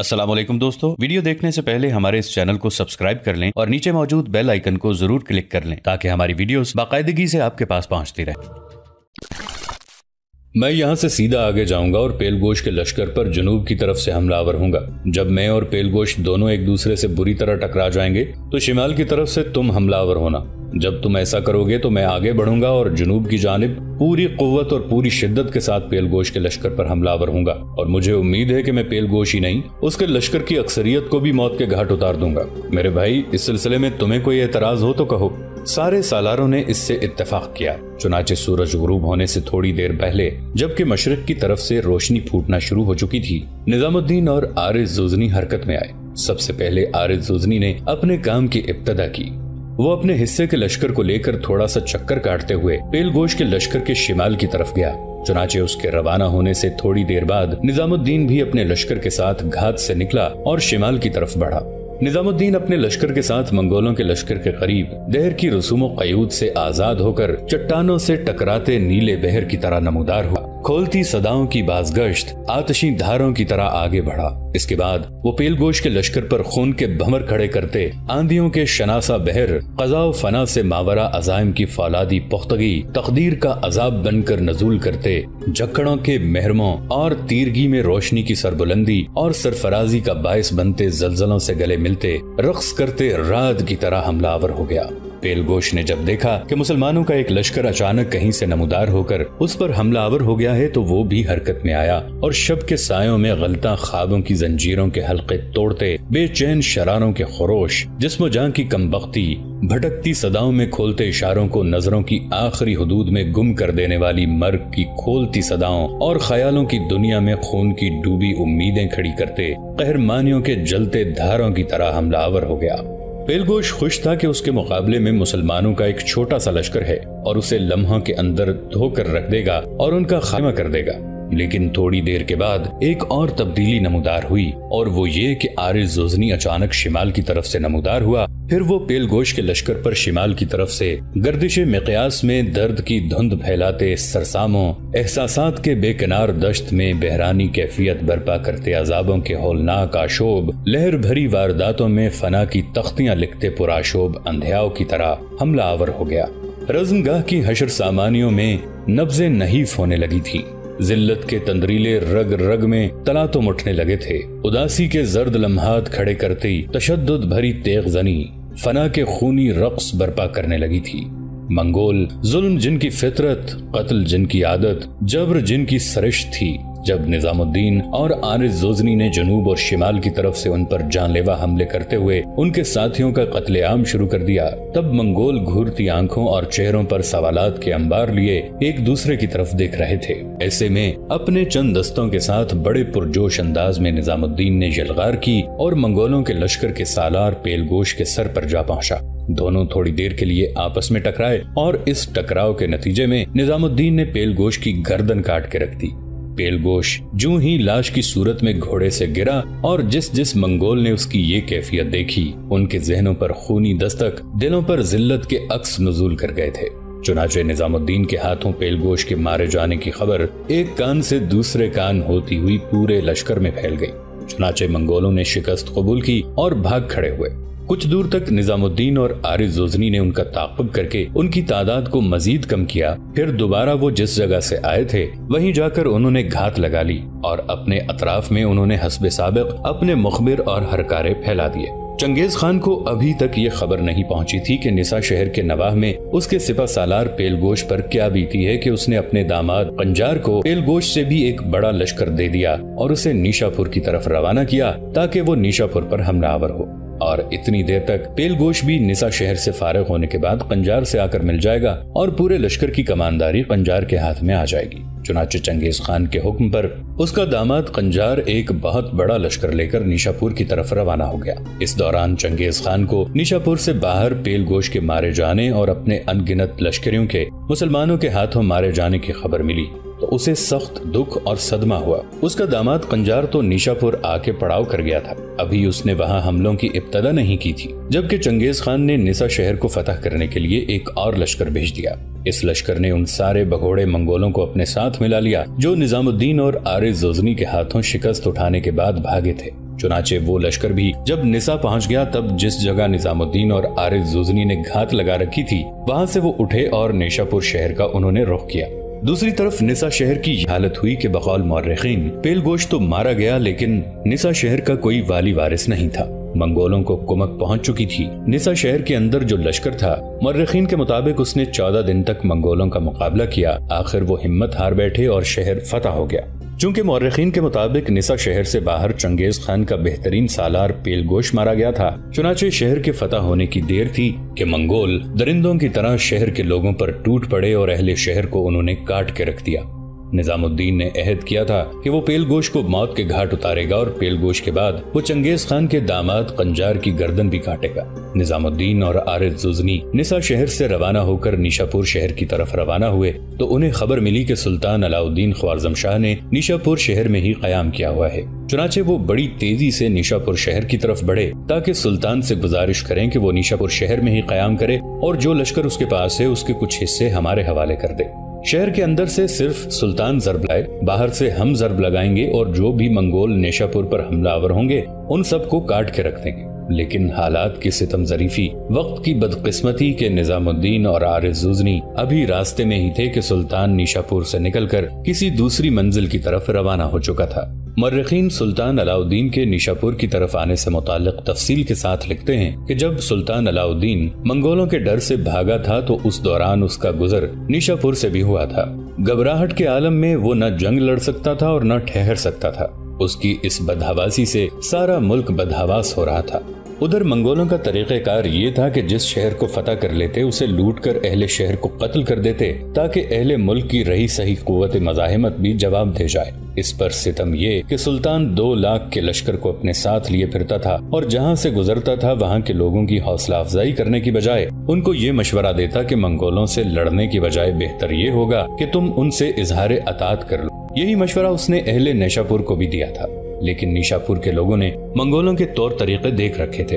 असलम दोस्तों। वीडियो देखने से पहले हमारे इस चैनल को सब्सक्राइब कर लें और नीचे मौजूद बेल आइकन को ज़रूर क्लिक कर लें ताकि हमारी वीडियोस बाकायदगी से आपके पास पहुँचती रहे। मैं यहाँ से सीधा आगे जाऊँगा और पेलगोश के लश्कर पर जुनूब की तरफ़ से हमलावर हूँगा जब मैं और पेलगोश दोनों एक दूसरे से बुरी तरह टकरा जाएँगे तो शिमाल की तरफ़ से तुम हमलावर होना। जब तुम ऐसा करोगे तो मैं आगे बढ़ूँगा और जुनूब की जानब पूरी कुत और पूरी शिद्दत के साथ पेलगोश के लश्कर पर हमलावर हूँगा और मुझे उम्मीद है कि मैं पेलगोश ही नहीं, उसके लश्कर की अक्सरियत को भी मौत के घाट उतार दूँगा। मेरे भाई, इस सिलसिले में तुम्हें कोई एतराज़ हो तो कहो। सारे सालारों ने इससे इत्तेफाक किया। चुनाचे सूरज गुरूब होने से थोड़ी देर पहले, जबकि मशरक की तरफ़ से रोशनी फूटना शुरू हो चुकी थी, निजामुद्दीन और आरिज जुजनी हरकत में आए। सबसे पहले आरिज जुजनी ने अपने काम की इब्तदा की। वो अपने हिस्से के लश्कर को लेकर थोड़ा सा चक्कर काटते हुए पेलगोश के लश्कर के शिमाल की तरफ़ गया। चुनाचे उसके रवाना होने से थोड़ी देर बाद निजामुद्दीन भी अपने लश्कर के साथ घात से निकला और शिमाल की तरफ़ बढ़ा। निजामुद्दीन अपने लश्कर के साथ मंगोलों के लश्कर के करीब दहर की रसूम कयूद से आज़ाद होकर चट्टानों से टकराते नीले बहर की तरह नमूदार हुआ। खोलती सदाओं की बाजगश्त आतशी धारों की तरह आगे बढ़ा। इसके बाद वो पेलगोश के लश्कर पर खून के भमर खड़े करते आंधियों के शनासा बहर कजाव फना से मावरा अजायम की फौलादी पुख्तगी, तकदीर का अजाब बनकर नजूल करते जकड़ों के महरमों और तीरगी में रोशनी की सरबुलंदी और सरफराजी का बायस बनते जलजलों से गले मिलते रक्स करते रात की तरह हमलावर हो गया। पेलगोश ने जब देखा कि मुसलमानों का एक लश्कर अचानक कहीं से नमदार होकर उस पर हमलावर हो गया है तो वो भी हरकत में आया और शब के सायों में गलता ख्वाबों की जंजीरों के हल्के तोड़ते, बेचैन शरारों के खरोश, जिसमो जान की कम भटकती सदाओं में खोलते इशारों को नज़रों की आखिरी हदूद में गुम कर देने वाली मर्ग की खोलती सदाओं और ख्यालों की दुनिया में खून की डूबी उम्मीदें खड़ी करते, कहरमानियों के जलते धारों की तरह हमलावर हो गया। पेलगोश खुश था कि उसके मुकाबले में मुसलमानों का एक छोटा सा लश्कर है और उसे लम्हा के अंदर धोकर रख देगा और उनका खात्मा कर देगा। लेकिन थोड़ी देर के बाद एक और तब्दीली नमूदार हुई और वो ये कि आरिज जोजनी अचानक शिमाल की तरफ़ से नमूदार हुआ फिर वो पेलगोश के लश्कर पर शिमाल की तरफ़ से गर्दिश मिकयास में दर्द की धुंध फैलाते सरसामों एहसास के बेकिनार दश्त में बहरानी कैफियत बर्पा करते अजाबों के होलनाक आशोब, लहर भरी वारदातों में फना की तख्तियाँ लिखते पुराशोब अंधियाओं की तरह हमला आवर हो गया। रजमगाह की हशर सामानियों में नब्जे नहीफ होने लगी थी। जिल्लत के तंदरीले रग रग में तला तो मुठने लगे थे। उदासी के जर्द लम्हात खड़े करते तशद भरी तेग जनी फना के खूनी रक्स बर्पा करने लगी थी। मंगोल, जुल्म जिनकी फितरत, कत्ल जिनकी आदत, जबर जिनकी सरिश थी। जब निजामुद्दीन और आरिज जोजनी ने जनूब और शिमाल की तरफ़ से उन पर जानलेवा हमले करते हुए उनके साथियों का कत्लेआम शुरू कर दिया, तब मंगोल घूरती आँखों और चेहरों पर सवालात के अंबार लिए एक दूसरे की तरफ़ देख रहे थे। ऐसे में अपने चंद दस्तों के साथ बड़े पुरजोश अंदाज में निजामुद्दीन ने यलगार की और मंगोलों के लश्कर के सालार पेलगोश के सर पर जा पहुँचा। दोनों थोड़ी देर के लिए आपस में टकराए और इस टकराव के नतीजे में निजामुद्दीन ने पेलगोश की गर्दन काट के रख दी। पेलगोश जू ही लाश की सूरत में घोड़े से गिरा और जिस जिस मंगोल ने उसकी ये कैफियत देखी, उनके जहनों पर खूनी दस्तक, दिलों पर जिल्लत के अक्स नजूल कर गए थे। चुनाचे निजामुद्दीन के हाथों पेलगोश के मारे जाने की खबर एक कान से दूसरे कान होती हुई पूरे लश्कर में फैल गई। चुनाचे मंगोलों ने शिकस्त कबूल की और भाग खड़े हुए। कुछ दूर तक निजामुद्दीन और आरिज जोजनी ने उनका ताकब करके उनकी तादाद को मजीद कम किया। फिर दोबारा वो जिस जगह से आए थे, वहीं जाकर उन्होंने घात लगा ली और अपने अतराफ में उन्होंने हसब सबक अपने मुखबिर और हरकारे फैला दिए। चंगेज खान को अभी तक ये खबर नहीं पहुँची थी कि निसा शहर के नवाह में उसके सिपा सालार पेलगोश पर क्या बीती है कि उसने अपने दामाद पंजार को पेलगोश से भी एक बड़ा लश्कर दे दिया और उसे निशापुर की तरफ़ रवाना किया ताकि वो निशापुर पर हमलावर हो। और इतनी देर तक पेलगोश भी निसा शहर से फारग होने के बाद पंजार से आकर मिल जाएगा और पूरे लश्कर की कमानदारी पंजार के हाथ में आ जाएगी। चुनाचे चंगेज खान के हुक्म पर उसका दामाद कंजार एक बहुत बड़ा लश्कर लेकर निशापुर की तरफ़ रवाना हो गया। इस दौरान चंगेज खान को निशापुर से बाहर पेल गोश के मारे जाने और अपने अनगिनत लश्करियों के मुसलमानों के हाथों मारे जाने की खबर मिली। तो उसे सख्त दुख और सदमा हुआ। उसका दामाद कंजार तो निशापुर आके पड़ाव कर गया था। अभी उसने वहाँ हमलों की इब्तदा नहीं की थी, जबकि चंगेज खान ने निसा शहर को फतह करने के लिए एक और लश्कर भेज दिया। इस लश्कर ने उन सारे भगोड़े मंगोलों को अपने साथ मिला लिया, जो निजामुद्दीन और आरिज जोजनी के हाथों शिकस्त उठाने के बाद भागे थे। चुनाचे वो लश्कर भी, जब निसा पहुँच गया, तब जिस जगह निजामुद्दीन और आरिफ जुजनी ने घात लगा रखी थी, वहाँ से वो उठे और नेशापुर शहर का उन्होंने रुख किया। दूसरी तरफ़ निसा शहर की हालत हुई के बकौल मौरखीन पेल गोश तो मारा गया, लेकिन निसा शहर का कोई वाली वारिस नहीं था। मंगोलों को कुमक पहुँच चुकी थी। निसा शहर के अंदर जो लश्कर था, मर्रखीन के मुताबिक उसने चौदह दिन तक मंगोलों का मुकाबला किया। आखिर वो हिम्मत हार बैठे और शहर फतह हो गया। चूँकि मौरखीन के मुताबिक निसा शहर से बाहर चंगेज खान का बेहतरीन सालार पेलगोश मारा गया था। चुनाचे शहर के फतह होने की देर थी कि मंगोल दरिंदों की तरह शहर के लोगों पर टूट पड़े और अहले शहर को उन्होंने काट के रख दिया। निजामुद्दीन ने अहद किया था कि वो पेलगोश को मौत के घाट उतारेगा और पेलगोश के बाद वो चंगेज खान के दामाद कंजार की गर्दन भी काटेगा। निजामुद्दीन और आरिफ जुजनी निसा शहर से रवाना होकर निशापुर शहर की तरफ़ रवाना हुए तो उन्हें खबर मिली कि सुल्तान अलाउद्दीन ख्वारजम शाह ने निशापुर शहर में ही कयाम किया हुआ है। चुनाचे वो बड़ी तेज़ी से निशापुर शहर की तरफ़ बढ़े, ताकि सुल्तान से गुजारिश करें कि वो निशापुर शहर में ही कयाम करे और जो लश्कर उसके पास है, उसके कुछ हिस्से हमारे हवाले कर दे। शहर के अंदर से सिर्फ़ सुल्तान जरब लाए, बाहर से हम जरब लगाएँगे और जो भी मंगोल नेशापुर पर हमलावर होंगे, उन सबको काट के रख देंगे। लेकिन हालात की सितम जरीफी, वक्त की बदकिस्मती के निजामुद्दीन और आरिफ जुजनी अभी रास्ते में ही थे कि सुल्तान निशापुर से निकलकर किसी दूसरी मंजिल की तरफ़ रवाना हो चुका था। मर्रखीन सुल्तान अलाउद्दीन के निशापुर की तरफ़ आने से मुतालिक तफसील के साथ लिखते हैं कि जब सुल्तान अलाउद्दीन मंगोलों के डर से भागा था तो उस दौरान उसका गुजर निशापुर से भी हुआ था। घबराहट के आलम में वो न जंग लड़ सकता था और न ठहर सकता था। उसकी इस बदहवासी से सारा मुल्क बदहवास हो रहा था। उधर मंगोलों का तरीक़ाकार ये था कि जिस शहर को फतह कर लेते, उसे लूट कर अहले शहर को कत्ल कर देते, ताकि अहले मुल्क की रही सही कुत मजाहमत भी जवाब दे जाए। इस पर सितम ये कि सुल्तान दो लाख के लश्कर को अपने साथ लिए फिरता था, और जहाँ से गुजरता था, वहाँ के लोगों की हौसला अफजाई करने की बजाय, उनको ये मशवरा देता कि मंगोलों से लड़ने की बजाय बेहतर ये होगा कि तुम उनसे इजहार अतात कर लो। यही मशवरा उसने अहले नेशापुर को भी दिया था। लेकिन निशापुर के लोगों ने मंगोलों के तौर तरीके देख रखे थे।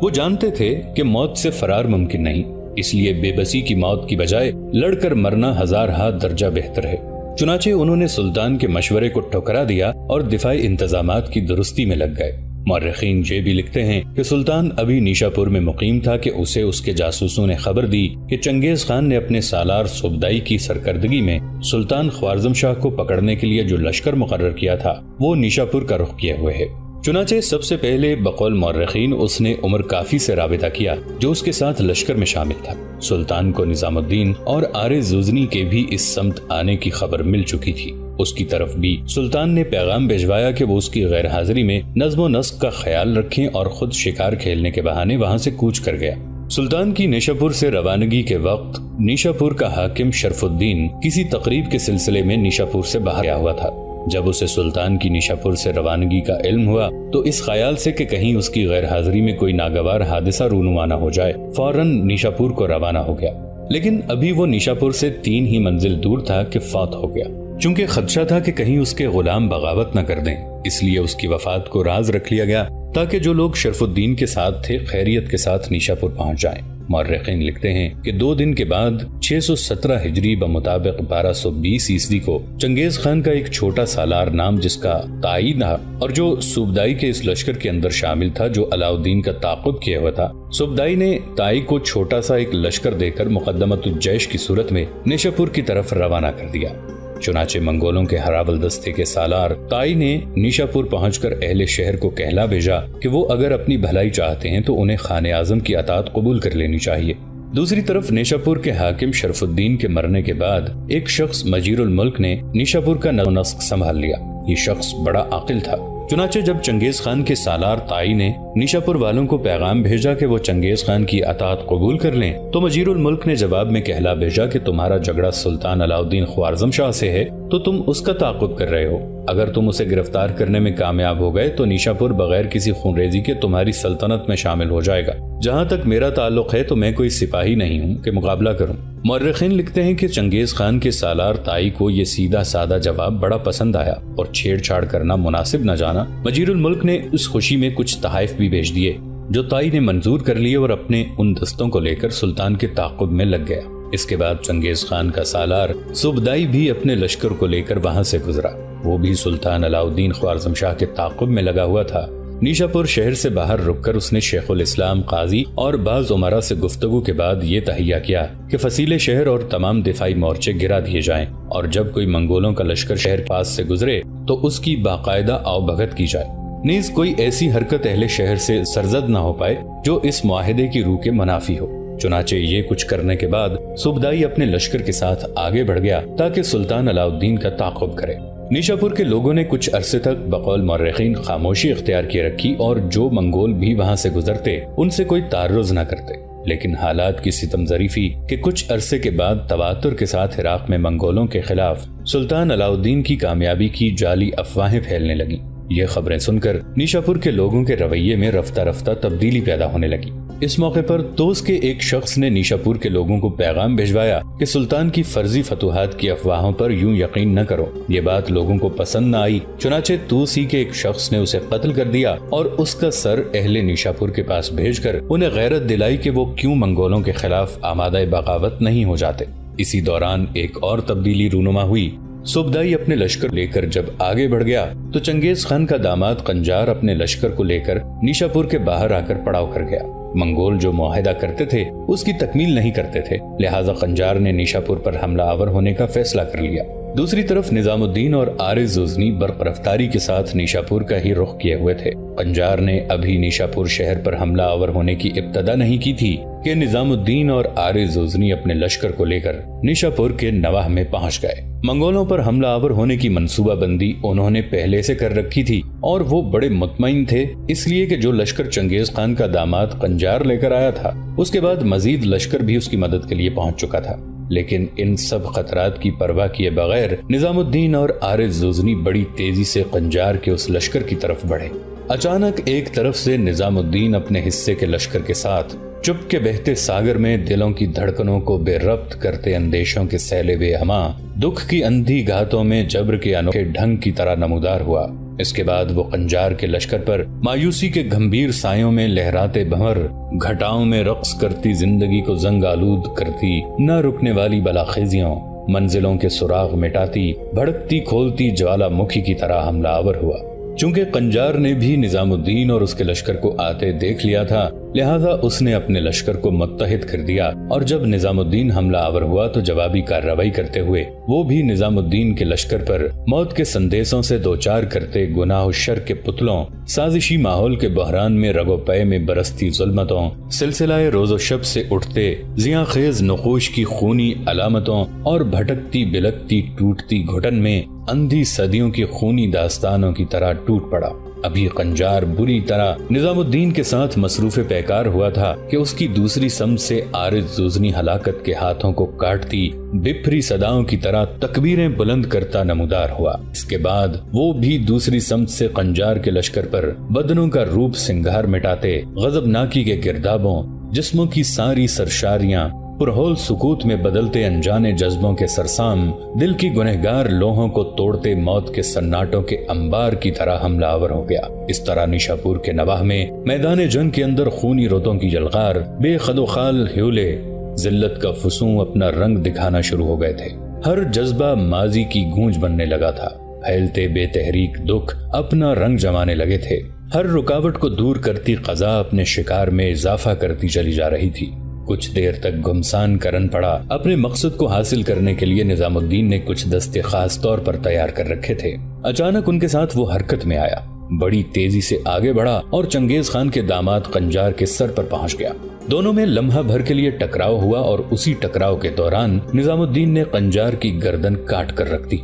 वो जानते थे कि मौत से फरार मुमकिन नहीं, इसलिए बेबसी की मौत की बजाय लड़कर मरना हज़ार हाथ दर्जा बेहतर है। चुनाचे उन्होंने सुल्तान के मशवरे को ठुकरा दिया और दिफाई इंतज़ाम की दुरुस्ती में लग गए। मौरखीन ये भी लिखते हैं कि सुल्तान अभी निशापुर में मुकीम था कि उसे उसके जासूसों ने खबर दी कि चंगेज खान ने अपने सालार सुबदाई की सरकर्दगी में सुल्तान ख्वारजम शाह को पकड़ने के लिए जो लश्कर मुकर किया था, वो निशापुर का रुख किए हुए है। चुनाचे सबसे पहले बकौल मौरखीन उसने उमर काफ़ी से रबता किया, जो उसके साथ लश्कर में शामिल था। सुल्तान को निजामुद्दीन और आरे जुजनी के भी इस समत आने की खबर मिल चुकी थी। उसकी तरफ़ भी। सुल्तान ने पैगाम भिजवाया कि वो उसकी गैर हाजिरी में नज्म नस्क का ख्याल रखें और खुद शिकार खेलने के बहाने वहाँ से कूच कर गया। सुल्तान की निशापुर से रवानगी के वक्त निशापुर का हाकिम शरफुद्दीन किसी तकरीब के सिलसिले में निशापुर से बाहर आया हुआ था। जब उसे सुल्तान की निशापुर से रवानगी का इल्म हुआ तो इस ख्याल से कि कहीं उसकी गैर हाजिरी में कोई नागवार हादसा रूनुमाना हो जाए, फ़ौरन निशापुर को रवाना हो गया। लेकिन अभी वो निशापुर से तीन ही मंजिल दूर था कि फौत हो गया। चूँकि खदशा था कि कहीं उसके गुलाम बगावत न कर दें, इसलिए उसकी वफात को राज रख लिया गया, ताकि जो लोग शरफुद्दीन के साथ थे, खैरियत के साथ निशापुर पहुँच जाए। मौरखीन लिखते हैं कि दो दिन के बाद 617 हिजरी ब मुताबिक 1220 ईस्वी को चंगेज खान का एक छोटा सालार नाम, जिसका ताई था और जो सूबदाई के इस लश्कर के अंदर शामिल था, जो अलाउद्दीन का ताकुब किया हुआ था। सूबदाई ने ताई को छोटा सा एक लश्कर देकर मुकदमत जैश की सूरत में निशापुर की तरफ़ रवाना कर दिया। चुनाचे मंगोलों के हरावल दस्ते के सालार ताई ने निशापुर पहुंचकर अहले शहर को कहला भेजा कि वो अगर अपनी भलाई चाहते हैं तो उन्हें खान आज़म की अतात कबूल कर लेनी चाहिए। दूसरी तरफ़ निशापुर के हाकिम शरफुद्दीन के मरने के बाद एक शख्स मजीरुल मुल्क ने निशापुर का नस्क संभाल लिया। ये शख्स बड़ा आकिल था। चुनाचे जब चंगेज खान के सालार ताई ने निशापुर वालों को पैगाम भेजा कि वो चंगेज खान की अतात कबूल कर लें तो मजीरुल मुल्क ने जवाब में कहला भेजा कि तुम्हारा झगड़ा सुल्तान अलाउद्दीन ख्वारजम शाह से है तो तुम उसका ताकुब कर रहे हो। अगर तुम उसे गिरफ़्तार करने में कामयाब हो गए तो निशापुर बगैर किसी खूनरेजी के तुम्हारी सल्तनत में शामिल हो जाएगा। जहाँ तक मेरा ताल्लुक है तो मैं कोई सिपाही नहीं हूँ कि मुकाबला करूँ। मर्रखीन लिखते हैं कि चंगेज खान के सालार ताई को ये सीधा सादा जवाब बड़ा पसंद आया और छेड़छाड़ करना मुनासिब न जाना वजीरुल मुल्क ने उस खुशी में कुछ तहफ भी भेज दिए, जो ताई ने मंजूर कर लिए और अपने उन दस्तों को लेकर सुल्तान के ताकुब में लग गया। इसके बाद चंगेज खान का सालार सुबदाई भी अपने लश्कर को लेकर वहाँ से गुजरा। वो भी सुल्तान अलाउद्दीन ख्वारजम शाह के ताकुब में लगा हुआ था। निशापुर शहर से बाहर रुककर उसने शेखुल इस्लाम, काजी और बाज उमरा से गुफ्तगु के बाद ये तहिया किया कि फसीले शहर और तमाम दिफाई मोर्चे गिरा दिए जाएँ और जब कोई मंगोलों का लश्कर शहर पास से गुजरे तो उसकी बाकायदा आवभगत की जाए। नीज कोई ऐसी हरकत अहले शहर से सरजद न हो पाए, जो इस माहदे की रूह के मुनाफी हो। चुनाचे ये कुछ करने के बाद सुबदाई अपने लश्कर के साथ आगे बढ़ गया ताकि सुल्तान अलाउद्दीन का ताकुब करे। निशापुर के लोगों ने कुछ अरसे तक बकौल मर्रखीन खामोशी इख्तियार किए रखी और जो मंगोल भी वहाँ से गुजरते, उनसे कोई तारुज न करते। लेकिन हालात की सितम जरीफी के कुछ अरसे के बाद तवातुर के साथ इराक में मंगोलों के खिलाफ सुल्तान अलाउद्दीन की कामयाबी की जाली अफवाहें फैलने लगी। ये खबरें सुनकर निशापुर के लोगों के रवैये में रफ्ता रफ्ता तब्दीली पैदा होने लगी। इस मौके पर तोस के एक शख्स ने निशापुर के लोगों को पैगाम भिजवाया कि सुल्तान की फर्जी फतुहात की अफवाहों पर यूँ यकीन न करो। ये बात लोगों को पसंद न आई, चुनाचे तोसी के एक शख्स ने उसे कत्ल कर दिया और उसका सर अहले निशापुर के पास भेजकर उन्हें गैरत दिलाई कि वो क्यों मंगोलों के खिलाफ आमादा बगावत नहीं हो जाते। इसी दौरान एक और तब्दीली रूनुमा हुई। सुबदाई अपने लश्कर लेकर जब आगे बढ़ गया तो चंगेज खान का दामाद कंजार अपने लश्कर को लेकर निशापुर के बाहर आकर पड़ाव कर गया। मंगोल जो माहिदा करते थे, उसकी तकमील नहीं करते थे। लिहाजा खंजार ने निशापुर पर हमला आवर होने का फैसला कर लिया। दूसरी तरफ़ निजामुद्दीन और आरिज उजनी बर्क रफ्तारी के साथ निशापुर का ही रुख किए हुए थे। कंजार ने अभी निशापुर शहर पर हमला आवर होने की इब्तदा नहीं की थी कि निजामुद्दीन और आरिज जुजनी अपने लश्कर को लेकर निशापुर के नवाह में पहुँच गए। मंगोलों पर हमला आवर होने की मंसूबाबंदी उन्होंने पहले से कर रखी थी और वो बड़े मुतमिन थे, इसलिए कि जो लश्कर चंगेज खान का दामाद कंजार लेकर आया था, उसके बाद मजीद लश्कर भी उसकी मदद के लिए पहुँच चुका था। लेकिन इन सब खतरात की परवाह किए बगैर निजामुद्दीन और आरिज जुजनी बड़ी तेज़ी से कंजार के उस लश्कर की तरफ़ बढ़े। अचानक एक तरफ़ से निजामुद्दीन अपने हिस्से के लश्कर के साथ चुप के बहते सागर में दिलों की धड़कनों को बेरब्त करते अंदेशों के सैले बेहमा दुख की अंधी घातों में जबर के अनोखे ढंग की तरह नमूदार हुआ। इसके बाद वो कंजार के लश्कर पर मायूसी के गंभीर सायों में लहराते भंवर, घटाओं में रक्स करती ज़िंदगी को जंग आलूद करती, न रुकने वाली बलाखेजियों, मंजिलों के सुराग मिटाती, भड़कती खोलती ज्वालामुखी की तरह हमलावर हुआ। चूँकि कंजार ने भी निजामुद्दीन और उसके लश्कर को आते देख लिया था, लिहाजा उसने अपने लश्कर को मुतहद कर दिया, और जब निजामुद्दीन हमला आवर हुआ तो जवाबी कार्रवाई करते हुए, वो भी निजामुद्दीन के लश्कर पर मौत के संदेशों से दो चार करते गुनाह शर के पुतलों, साजिशी माहौल के बहरान में रगो पे में बरसती जुलमतों, सिलसिलाए रोजो शब से उठते जिया खेज नकोश की खूनी अलामतों और भटकती बिलकती टूटती घुटन में अंधी सदियों की खूनी दास्तानों की तरह टूट पड़ा। अभी कंजार बुरी तरह निजामुद्दीन के साथ मसरूफ पैकार हुआ था कि उसकी दूसरी सम से आरिज जुजनी हलाकत के हाथों को काटती, बिफरी सदाओं की तरह तकबीरें बुलंद करता नमूदार हुआ। इसके बाद वो भी दूसरी सम से कंजार के लश्कर पर बदनों का रूप सिंगार मिटाते, गजबनाकी के गिरदाबों, जिस्मों की सारी सरशारियाँ पुरहोल सुकूत में बदलते अनजाने जज्बों के सरसाम, दिल की गुनहगार लोहों को तोड़ते मौत के सन्नाटों के अंबार की तरह हमलावर हो गया। इस तरह निशापुर के नवाह में, मैदान जंग के अंदर खूनी रोतों की जलगार, बेखदोखाल ह्यूले, जिल्लत का फसूं अपना रंग दिखाना शुरू हो गए थे। हर जज्बा माजी की गूंज बनने लगा था। फैलते बेतहरीक दुख अपना रंग जमाने लगे थे। हर रुकावट को दूर करती कजा अपने शिकार में इजाफा करती चली जा रही थी। कुछ देर तक घुमसान करन पड़ा। अपने मकसद को हासिल करने के लिए निजामुद्दीन ने कुछ दस्ते खास तौर पर तैयार कर रखे थे। अचानक उनके साथ वो हरकत में आया। बड़ी तेज़ी से आगे बढ़ा और चंगेज खान के दामाद कंजार के सर पर पहुँच गया। दोनों में लम्हा भर के लिए टकराव हुआ और उसी टकराव के दौरान निजामुद्दीन ने कंजार की गर्दन काट कर रख दी।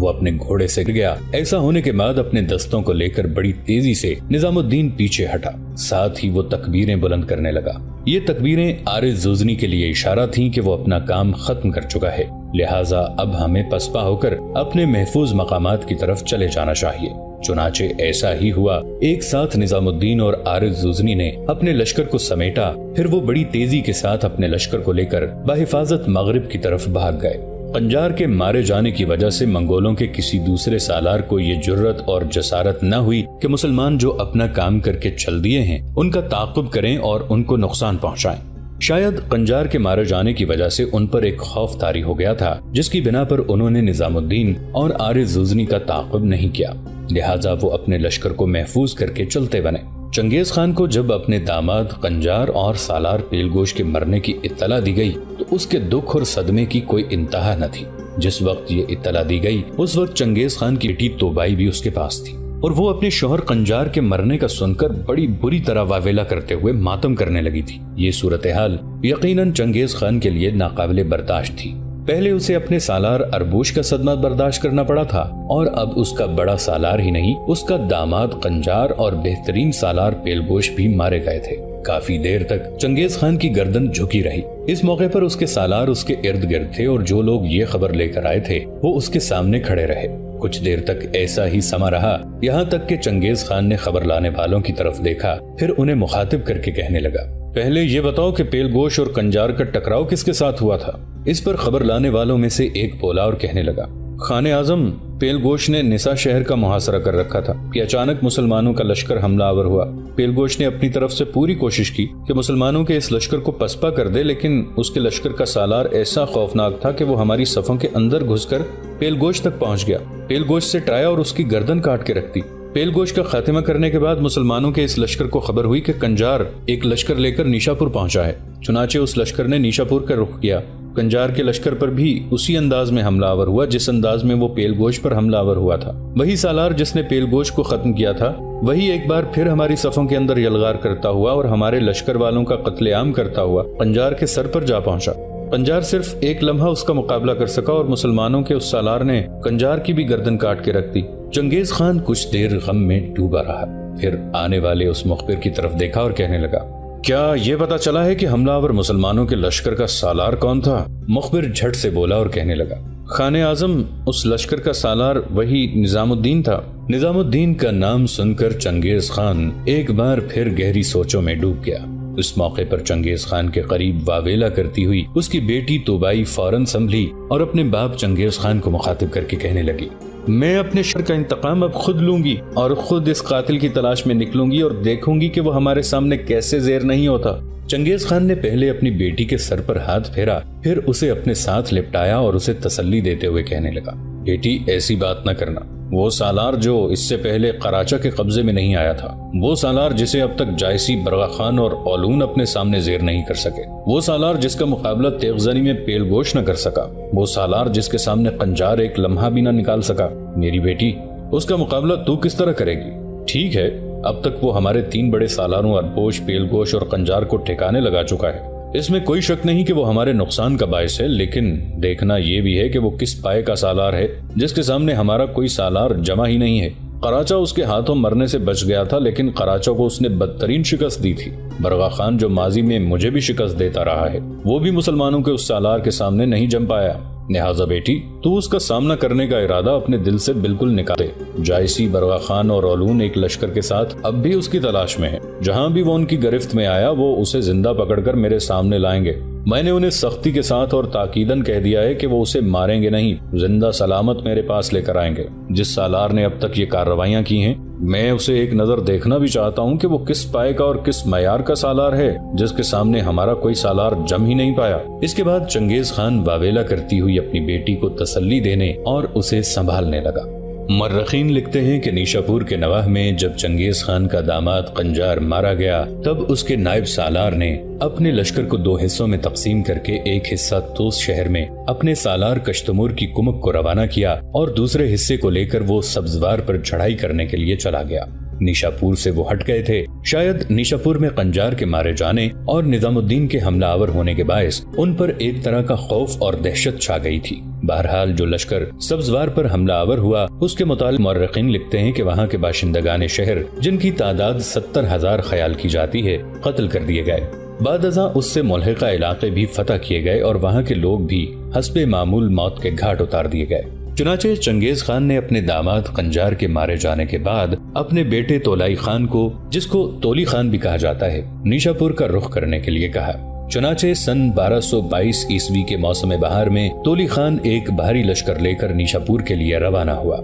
वो अपने घोड़े से गिर गया। ऐसा होने के बाद अपने दस्तों को लेकर बड़ी तेज़ी से निजामुद्दीन पीछे हटा। साथ ही वो तकबीरें बुलंद करने लगा। ये तकबीरें आरिज जुजनी के लिए इशारा थीं कि वो अपना काम खत्म कर चुका है। लिहाजा अब हमें पसपा होकर अपने महफूज मकाम की तरफ़ चले जाना चाहिए। चुनाचे ऐसा ही हुआ। एक साथ निजामुद्दीन और आरिज जुजनी ने अपने लश्कर को समेटा, फिर वो बड़ी तेज़ी के साथ अपने लश्कर को लेकर बहिफाजत मगरब की तरफ़ भाग गए। पंजार के मारे जाने की वजह से मंगोलों के किसी दूसरे सालार को ये जुर्रत और जसारत न हुई कि मुसलमान जो अपना काम करके चल दिए हैं, उनका ताकुब करें और उनको नुकसान पहुंचाएँ। शायद पंजार के मारे जाने की वजह से उन पर एक खौफ तारी हो गया था, जिसकी बिना पर उन्होंने निजामुद्दीन और आरिज जुजनी का ताकुब नहीं किया लिहाजा वो अपने लश्कर को महफूज करके चलते बने चंगेज खान को जब अपने दामाद, कंजार और सालार पेलगोश के मरने की इतला दी गई तो उसके दुख और सदमे की कोई इंतहा न थी। जिस वक्त ये इतला दी गई, उस वक्त चंगेज खान की बेटी तोबाई भी उसके पास थी। और वो अपने शोहर, कंजार के मरने का सुनकर बड़ी बुरी तरह वावेला करते हुए मातम करने लगी थी। ये सूरत हाल यकीनन चंगेज खान के लिए नाकाबिले बर्दाश्त थी। पहले उसे अपने सालार अरबूश का सदमा बर्दाश्त करना पड़ा था, और अब उसका बड़ा सालार ही नहीं, उसका दामाद, कंजार और बेहतरीन सालार पेलगोश भी मारे गए थे। काफ़ी देर तक चंगेज खान की गर्दन झुकी रही। इस मौके पर उसके सालार उसके इर्द गिर्द थे, और जो लोग ये खबर लेकर आए थे, वो उसके सामने खड़े रहे। कुछ देर तक ऐसा ही समा रहा, यहाँ तक कि चंगेज खान ने खबर लाने वालों की तरफ़ देखा, फिर उन्हें मुखातिब करके कहने लगा, पहले ये बताओ कि पेलगोश और कंजार का टकराव किसके साथ हुआ था? इस पर खबर लाने वालों में से एक बोला और कहने लगा, खान आज़म, पेलगोश ने निसा शहर का मुहासरा कर रखा था कि अचानक मुसलमानों का लश्कर हमलावर हुआ। पेलगोश ने अपनी तरफ़ से पूरी कोशिश की कि मुसलमानों के इस लश्कर को पसपा कर दे, लेकिन उसके लश्कर का सालार ऐसा खौफनाक था कि वो हमारी सफों के अंदर घुसकर पेलगोश तक पहुँच गया। पेलगोश से टाया और उसकी गर्दन काट के रख दी पेलगोश का खात्मा करने के बाद मुसलमानों के इस लश्कर को खबर हुई कि कंजार एक लश्कर लेकर निशापुर पहुँचा है, चुनाचे उस लश्कर ने निशापुर का रुख किया। कंजार के लश्कर पर भी उसी अंदाज में हमलावर हुआ जिस अंदाज में वो पेलगोश पर हमलावर हुआ था। वही सालार जिसने पेलगोश को खत्म किया था, वही एक बार फिर हमारी सफों के अंदर यलगार करता हुआ और हमारे लश्कर वालों का कत्लेआम करता हुआ कंजार के सर पर जा पहुँचा। कंजार सिर्फ़ एक लम्हा उसका मुकाबला कर सका और मुसलमानों के उस सालार ने कंजार की भी गर्दन काट के रख दी। चंगेज खान कुछ देर गम में डूबा रहा, फिर आने वाले उस मुखबिर की तरफ़ देखा और कहने लगा क्या ये पता चला है कि हमलावर मुसलमानों के लश्कर का सालार कौन था? मुखबिर झट से बोला और कहने लगा, खान आज़म, उस लश्कर का सालार वही निजामुद्दीन था। निजामुद्दीन का नाम सुनकर चंगेज खान एक बार फिर गहरी सोचों में डूब गया। इस मौके पर चंगेज खान के करीब वावेला करती हुई उसकी बेटी तोबाई फ़ौरन संभली और अपने बाप चंगेज खान को मुखातिब करके कहने लगी। मैं अपने शर का इंतकाम अब खुद लूँगी और खुद इस कातिल की तलाश में निकलूँगी और देखूँगी कि वो हमारे सामने कैसे जेर नहीं होता। चंगेज खान ने पहले अपनी बेटी के सर पर हाथ फेरा, फिर उसे अपने साथ लिपटाया और उसे तसल्ली देते हुए कहने लगा। बेटी, ऐसी बात न करना। वो सालार जो इससे पहले कराचा के कब्जे में नहीं आया था, वो सालार जिसे अब तक जायसी, बरगा खान और ओलून अपने सामने जेर नहीं कर सके। वो सालार जिसका मुकाबला तेगजनी में पेल गोश न कर सका, वो सालार जिसके सामने कंजार एक लम्हा भी न निकाल सका। मेरी बेटी, उसका मुकाबला तू किस तरह करेगी? ठीक है, अब तक वो हमारे तीन बड़े सालारों अरबोश, पेलगोश और कंजार को ठिकाने लगा चुका है। इसमें कोई शक नहीं कि वो हमारे नुकसान का बायस है, लेकिन देखना यह भी है कि वो किस पाए का सालार है, जिसके सामने हमारा कोई सालार जमा ही नहीं है। कराचा उसके हाथों मरने से बच गया था, लेकिन कराचा को उसने बदतरीन शिकस्त दी थी। बरगा खान जो माजी में मुझे भी शिकस्त देता रहा है, वो भी मुसलमानों के उस सालार के सामने नहीं जम पाया। लिहाजा बेटी, तू उसका सामना करने का इरादा अपने दिल से बिल्कुल निकाल दे। जायसी, बरवा खान और ओलून एक लश्कर के साथ अब भी उसकी तलाश में है। जहाँ भी वो उनकी गिरफ्त में आया, वो उसे ज़िंदा पकड़कर मेरे सामने लाएँगे। मैंने उन्हें सख्ती के साथ और ताकीदन कह दिया है कि वो उसे मारेंगे नहीं, ज़िंदा सलामत मेरे पास लेकर आएँगे। जिस सालार ने अब तक ये कार्रवाइयाँ की हैं, मैं उसे एक नज़र देखना भी चाहता हूँ कि वो किस पाए का और किस मैार का सालार है, जिसके सामने हमारा कोई सालार जम ही नहीं पाया। इसके बाद चंगेज खान वावेला करती हुई अपनी बेटी को तसल्ली देने और उसे संभालने लगा। मर्रखीन लिखते हैं कि निशापुर के नवाह में जब चंगेज खान का दामाद कंजार मारा गया, तब उसके नायब सालार ने अपने लश्कर को दो हिस्सों में तकसीम करके एक हिस्सा तोस शहर में अपने सालार कश्तमूर की कुमक को रवाना किया और दूसरे हिस्से को लेकर वो सब्जवार पर चढ़ाई करने के लिए चला गया। निशापुर से वो हट गए थे। शायद निशापुर में कंजार के मारे जाने और निजामुद्दीन के हमलावर होने के बायस उन पर एक तरह का खौफ और दहशत छा गई थी। बहरहाल जो लश्कर सब्जवार पर हमलावर हुआ, उसके मुताल मर्रकिन लिखते हैं कि वहाँ के बाशिंदगान शहर, जिनकी तादाद सत्तर हज़ार ख्याल की जाती है, कत्ल कर दिए गए। बाद उससे मुलहका इलाके भी फतह किए गए और वहाँ के लोग भी हसबे मामूल मौत के घाट उतार दिए गए। चुनाचे चंगेज खान ने अपने दामाद कंजार के मारे जाने के बाद अपने बेटे तोलाई खान को, जिसको तोली खान भी कहा जाता है, निशापुर का रुख करने के लिए कहा। चुनाचे सन 1222 ईस्वी के मौसम बहार में तोली खान एक भारी लश्कर लेकर निशापुर के लिए रवाना हुआ।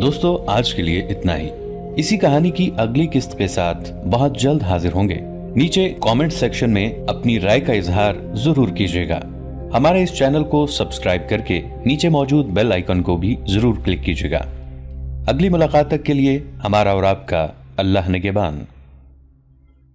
दोस्तों, आज के लिए इतना ही। इसी कहानी की अगली किस्त के साथ बहुत जल्द हाजिर होंगे। नीचे कमेंट सेक्शन में अपनी राय का इजहार ज़रूर कीजिएगा। हमारे इस चैनल को सब्सक्राइब करके नीचे मौजूद बेल आइकन को भी ज़रूर क्लिक कीजिएगा। अगली मुलाकात तक के लिए हमारा और आपका अल्लाह निगेबान